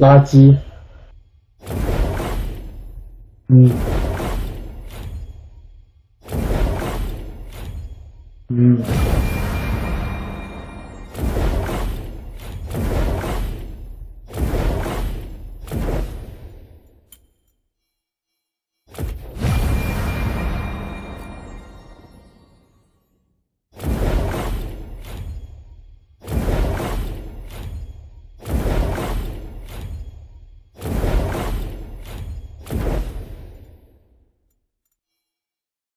垃圾。嗯。嗯。